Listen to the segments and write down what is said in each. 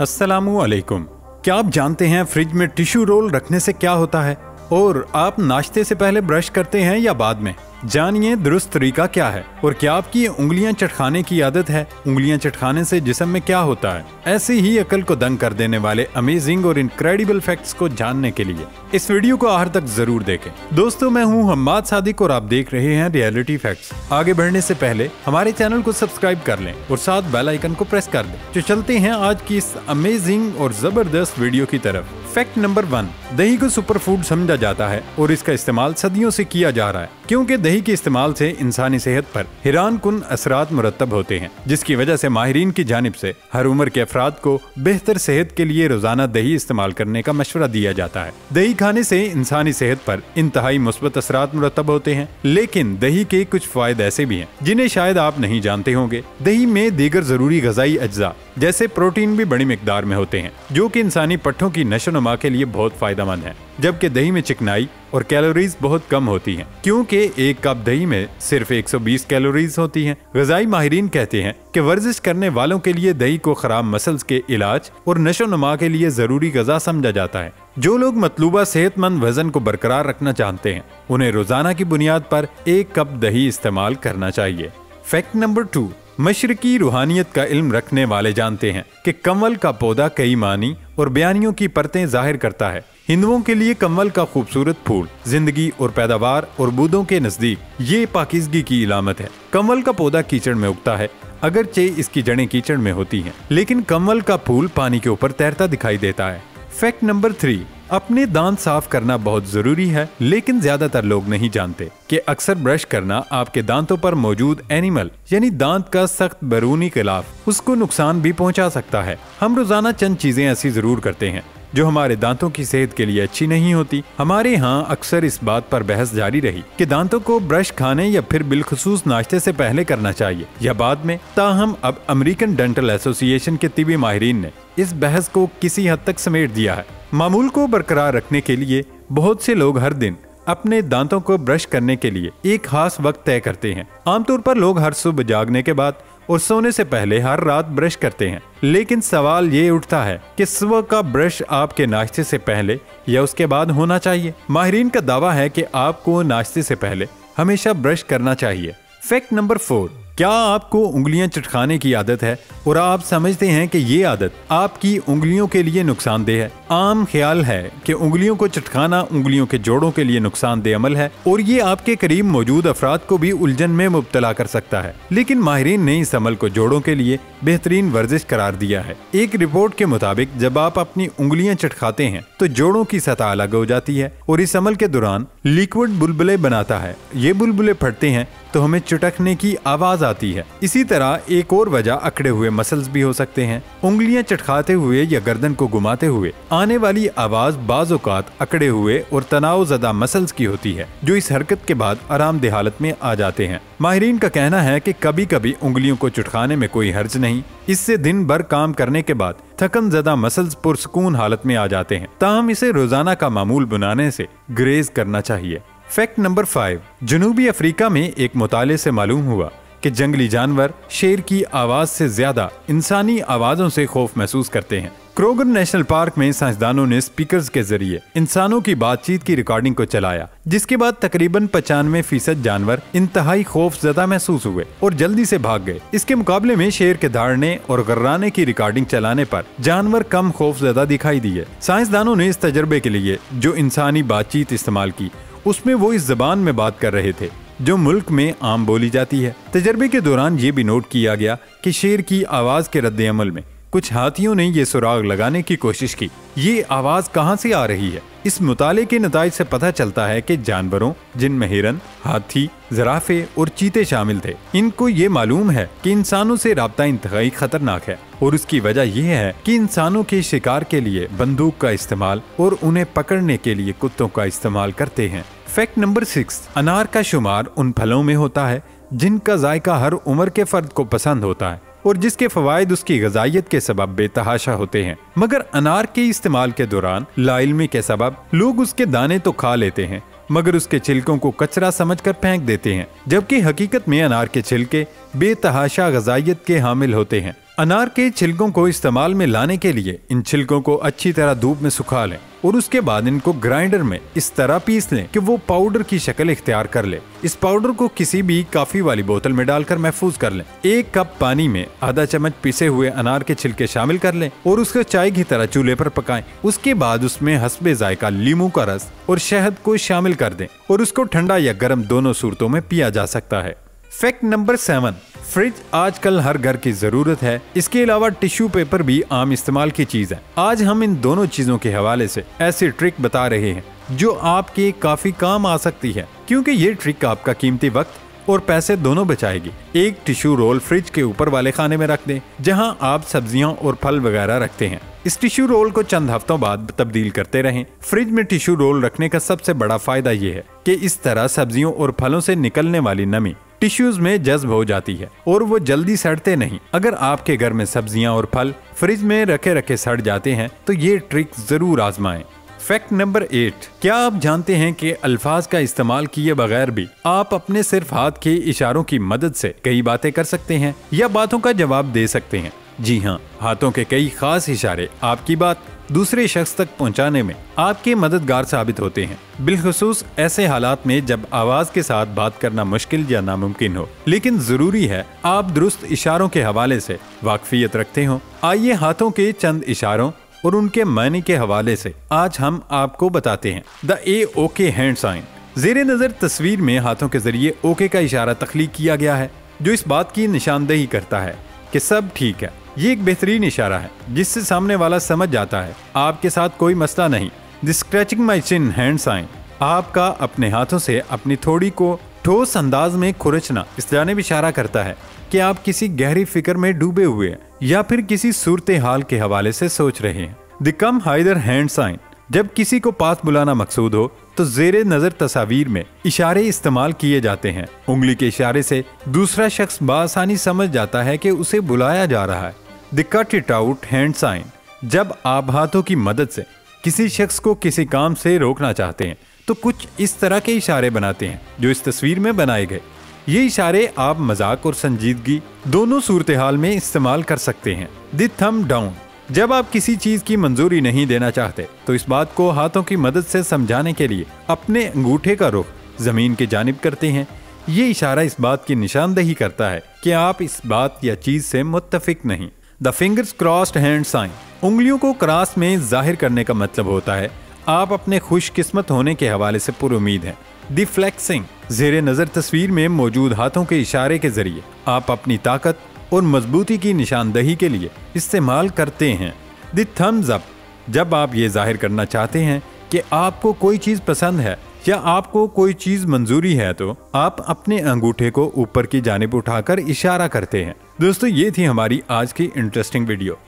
असलकुम क्या आप जानते हैं फ्रिज में टिश्यू रोल रखने से क्या होता है? और आप नाश्ते से पहले ब्रश करते हैं या बाद में? जानिए दुरुस्त तरीका क्या है और क्या आपकी उंगलियाँ चटखाने की आदत है? उंगलियाँ चटखाने से जिसम में क्या होता है? ऐसे ही अकल को दंग कर देने वाले अमेजिंग और इनक्रेडिबल फैक्ट्स को जानने के लिए इस वीडियो को आखिर तक ज़रूर देखें। दोस्तों, मैं हूँ हम्माद सादिक और आप देख रहे हैं रियलिटी फैक्ट्स आगे बढ़ने से पहले हमारे चैनल को सब्सक्राइब कर लें और साथ बेल आइकन को प्रेस कर दें। जो चलते हैं आज की इस अमेजिंग और ज़बरदस्त वीडियो की तरफ़। फैक्ट नंबर वन दही को सुपर फ़ूड समझा जाता है और इसका इस्तेमाल सदियों से किया जा रहा है। क्योंकि दही के इस्तेमाल से इंसानी सेहत पर हैरान कन असरात मुरतब होते हैं, जिसकी वजह से माहरीन की जानब से हर उम्र के अफराद को बेहतर सेहत के लिए रोज़ाना दही इस्तेमाल करने का मशवरा दिया जाता है। दही खाने से इंसानी सेहत पर इंतहाई मुस्बत असरात मुरतब होते हैं, लेकिन दही के कुछ फ़ायदे ऐसे भी हैं, जिन्हें शायद आप नहीं जानते होंगे। दही में दीगर ज़रूरी गजाई अज्जा जैसे प्रोटीन भी बड़ी मकदार में होते हैं, जो कि इंसानी पट्टों की नशो नुमा के लिए बहुत फ़ायदेमंद है, जबकि दही में चिकनाई और कैलोरीज बहुत कम होती हैं, क्योंकि एक कप दही में सिर्फ़ 120 कैलोरीज होती हैं। गजाई माहरीन कहते हैं कि वर्जिश करने वालों के लिए दही को खराब मसल्स के इलाज और नशो नुमा के लिए ज़रूरी गजा समझा जाता है। जो लोग मतलूबा सेहतमंद वज़न को बरकरार रखना चाहते हैं, उन्हें रोज़ाना की बुनियाद पर एक कप दही इस्तेमाल करना चाहिए। फैक्ट नंबर टू मशरकी रूहानियत का इल्म रखने वाले जानते हैं कि कमल का पौधा कई मानी और बयानियों की परतें ज़ाहिर करता है। हिंदुओं के लिए कमल का खूबसूरत फूल, ज़िंदगी और पैदावार और बुदों के नज़दीक ये पाकिजगी की इलामत है। कमल का पौधा कीचड़ में उगता है, अगरचे इसकी जड़ें कीचड़ में होती हैं, लेकिन कमल का फूल पानी के ऊपर तैरता दिखाई देता है। फैक्ट नंबर थ्री अपने दांत साफ़ करना बहुत ज़रूरी है, लेकिन ज़्यादातर लोग नहीं जानते कि अक्सर ब्रश करना आपके दांतों पर मौजूद एनिमल, यानी दांत का सख्त बरूनी खिलाफ, उसको नुकसान भी पहुँचा सकता है। हम रोज़ाना चंद चीज़ें ऐसी ज़रूर करते हैं। जो हमारे दांतों की सेहत के लिए अच्छी नहीं होती। हमारे यहाँ अक्सर इस बात पर बहस जारी रही कि दांतों को ब्रश खाने या फिर बिलखसूस नाश्ते से पहले करना चाहिए। या बाद में ताहम अब अमेरिकन डेंटल एसोसिएशन के तिबी माहरीन ने इस बहस को किसी हद तक समेट दिया है। मामूल को बरकरार रखने के लिए बहुत से लोग हर दिन अपने दांतों को ब्रश करने के लिए एक खास वक्त तय करते हैं। आमतौर पर लोग हर सुबह जागने के बाद और सोने से पहले हर रात ब्रश करते हैं। लेकिन सवाल ये उठता है कि सुबह का ब्रश आपके नाश्ते से पहले या उसके बाद होना चाहिए? माहरीन का दावा है कि आपको नाश्ते से पहले हमेशा ब्रश करना चाहिए। फैक्ट नंबर फोर क्या आपको उंगलियाँ चटखाने की आदत है? और आप समझते हैं कि ये आदत आपकी उंगलियों के लिए नुकसानदेह है। आम ख्याल है कि उंगलियों को चटखाना उंगलियों के जोड़ों के लिए नुकसानदेह अमल है, और ये आपके करीब मौजूद अफराद को भी उलझन में मुबतला कर सकता है। लेकिन माहरीन ने इस अमल को जोड़ों के लिए बेहतरीन वर्जिश करार दिया है। एक रिपोर्ट के मुताबिक, जब आप अपनी उंगलियाँ चटखाते हैं तो जोड़ों की सतह अलग हो जाती है, और इस अमल के दौरान लिक्विड बुलबुले बनाता है। ये बुलबुले फटते हैं तो हमें चुटकने की आवाज़ आती है। इसी तरह एक और वजह अकड़े हुए मसल्स भी हो सकते हैं। उंगलियाँ चटखाते हुए या गर्दन को घुमाते हुए। आने वाली आवाज़ बाजोकात अकड़े हुए और तनाव ज़्यादा मसल्स की होती है, जो इस हरकत के बाद आरामदेह हालत में आ जाते हैं। माहरीन का कहना है कि कभी कभी उंगलियों को चुटकाने में कोई हर्ज नहीं। इससे दिन भर काम करने के बाद थकन ज़्यादा मसल्स पुरसकून हालत में आ जाते हैं। ताहम इसे रोज़ाना का मामूल बनाने से ग्रेज करना चाहिए। फैक्ट नंबर फाइव जनूबी अफ्रीका में एक मुताले से मालूम हुआ कि जंगली जानवर शेर की आवाज़ से ज़्यादा इंसानी आवाजों से खौफ महसूस करते हैं। क्रोगर नेशनल पार्क में साइंसदानों ने स्पीकर्स के ज़रिए इंसानों की बातचीत की रिकॉर्डिंग को चलाया, जिसके बाद तकरीबन पचानवे फ़ीसद जानवर इंतहाई खौफ ज़्यादा महसूस हुए और जल्दी से भाग गए। इसके मुकाबले में शेर के धाड़ने और गर्राने की रिकॉर्डिंग चलाने पर जानवर कम खौफ ज़्यादा दिखाई दिए। साइंसदानों ने इस तजर्बे के लिए जो इंसानी बातचीत इस्तेमाल की उसमें वो इस जबान में बात कर रहे थे, जो मुल्क में आम बोली जाती है। तजर्बे के दौरान ये भी नोट किया गया कि शेर की आवाज़ के रद्द अमल में कुछ हाथियों ने ये सुराग लगाने की कोशिश की। ये आवाज़ कहाँ से आ रही है? इस मुताले के नतज से पता चलता है कि जानवरों जिनमें हिरन, हाथी, जराफे और चीते शामिल थे, इनको ये मालूम है कि इंसानों से रबता इंतहाई खतरनाक है और उसकी वजह यह है कि इंसानों के शिकार के लिए बंदूक का इस्तेमाल और उन्हें पकड़ने के लिए कुत्तों का इस्तेमाल करते हैं। फैक्ट नंबर सिक्स, अनार का शुमार उन फलों में होता है जिनका जायका हर उम्र के फर्द को पसंद होता है। और जिसके फवायद उसकी गजाइत के सबब बेतहाशा होते हैं। मगर अनार के इस्तेमाल के दौरान लाइलमी के सबब, लोग उसके दाने तो खा लेते हैं, मगर उसके छिलकों को कचरा समझकर फेंक देते हैं, जबकि हकीकत में अनार के छिलके बेतहाशा गजाइत के हामिल होते हैं। अनार के छिलकों को इस्तेमाल में लाने के लिए इन छिलकों को अच्छी तरह धूप में सुखा लें और उसके बाद इनको ग्राइंडर में इस तरह पीस लें कि वो पाउडर की शक्ल इख्तियार कर ले। इस पाउडर को किसी भी काफ़ी वाली बोतल में डालकर महफूज कर लें। एक कप पानी में आधा चम्मच पिसे हुए अनार के छिलके शामिल कर लें और उसको चाय की तरह चूल्हे पर पकाएँ। उसके बाद उसमें हसबे जायका लीमू का रस और शहद को शामिल कर दें और उसको ठंडा या गर्म दोनों सूरतों में पिया जा सकता है। फैक्ट नंबर सेवन फ्रिज आजकल हर घर की ज़रूरत है। इसके अलावा टिश्यू पेपर भी आम इस्तेमाल की चीज़ है। आज हम इन दोनों चीज़ों के हवाले से ऐसी ट्रिक बता रहे हैं, जो आपके काफ़ी काम आ सकती है, क्योंकि ये ट्रिक आपका कीमती वक्त और पैसे दोनों बचाएगी। एक टिश्यू रोल फ्रिज के ऊपर वाले खाने में रख दें, जहाँ आप सब्ज़ियाँ और फल वगैरह रखते हैं। इस टिश्यू रोल को चंद हफ्तों बाद तब्दील करते रहें। फ्रिज में टिश्यू रोल रखने का सबसे बड़ा फ़ायदा ये है कि इस तरह सब्जियों और फलों से निकलने वाली नमी टिश्यूज में जज्ब हो जाती है और वो जल्दी सड़ते नहीं। अगर आपके घर में सब्ज़ियाँ और फल फ्रिज में रखे रखे सड़ जाते हैं तो ये ट्रिक ज़रूर आजमाएँ। फैक्ट नंबर एट, क्या आप जानते हैं कि अल्फाज का इस्तेमाल किए बगैर भी आप अपने सिर्फ़ हाथ के इशारों की मदद से कई बातें कर सकते हैं या बातों का जवाब दे सकते हैं? जी हाँ हाथों के कई खास इशारे, आपकी बात दूसरे शख्स तक पहुँचाने में आपके मददगार साबित होते हैं। बिलखसूस ऐसे हालात में जब आवाज़ के साथ बात करना मुश्किल या नामुमकिन हो, लेकिन ज़रूरी है आप दुरुस्त इशारों के हवाले से वाकफियत रखते हो। आइए हाथों के चंद इशारों और उनके मायने के हवाले से आज हम आपको बताते हैं। The A okay hand sign. जेर नज़र तस्वीर में हाथों के ज़रिए ओके का इशारा तख्लीक किया गया है, जो इस बात की निशानदेही करता है कि सब ठीक है। ये एक बेहतरीन इशारा है, जिससे सामने वाला समझ जाता है। आपके साथ कोई मसला नहीं। The scratching my chin hand sign आपका अपने हाथों से अपनी थोड़ी को ठोस अंदाज में खुरचना इस जानब इशारा करता है कि आप किसी गहरी फ़िक्र में डूबे हुए हैं या फिर किसी सूरत हाल के हवाले से सोच रहे हैं। The come hither hand sign जब किसी को पास बुलाना मकसूद हो तो जेर नज़र तस्वीर में इशारे इस्तेमाल किए जाते हैं। उंगली के इशारे से दूसरा शख्स बसानी समझ जाता है कि उसे बुलाया जा रहा है। The cut it out hand sign जब आप हाथों की मदद से किसी शख्स को किसी काम से रोकना चाहते हैं तो कुछ इस तरह के इशारे बनाते हैं, जो इस तस्वीर में बनाए गए। ये इशारे आप मज़ाक और संजीदगी दोनों सूरत हाल में इस्तेमाल कर सकते हैं। द थम डाउन जब आप किसी चीज़ की मंजूरी नहीं देना चाहते तो इस बात को हाथों की मदद से समझाने के लिए अपने अंगूठे का रुख ज़मीन की जानब करते हैं। ये इशारा इस बात की निशानदेही करता है कि आप इस बात या चीज़ से मुतफिक नहीं। The fingers crossed hand sign उंगलियों को क्रॉस में ज़ाहिर करने का मतलब होता है, आप अपने खुशकिस्मत होने के हवाले से पुर उम्मीद हैं। दी फ्लैक्सिंग जेर नज़र तस्वीर में मौजूद हाथों के इशारे के ज़रिए आप अपनी ताकत और मजबूती की निशानदही के लिए इस्तेमाल करते हैं। द थम्स अप जब आप ये ज़ाहिर करना चाहते हैं कि आपको कोई चीज़ पसंद है या आपको कोई चीज़ मंजूरी है तो आप अपने अंगूठे को ऊपर की जानब उठाकर इशारा करते हैं। दोस्तों, ये थी हमारी आज की इंटरेस्टिंग वीडियो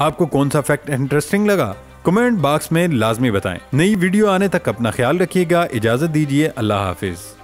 आपको कौन सा फैक्ट इंटरेस्टिंग लगा? कमेंट बॉक्स में लाजमी बताएँ। नई वीडियो आने तक अपना ख्याल रखिएगा। इजाज़त दीजिए। अल्लाह हाफिज़।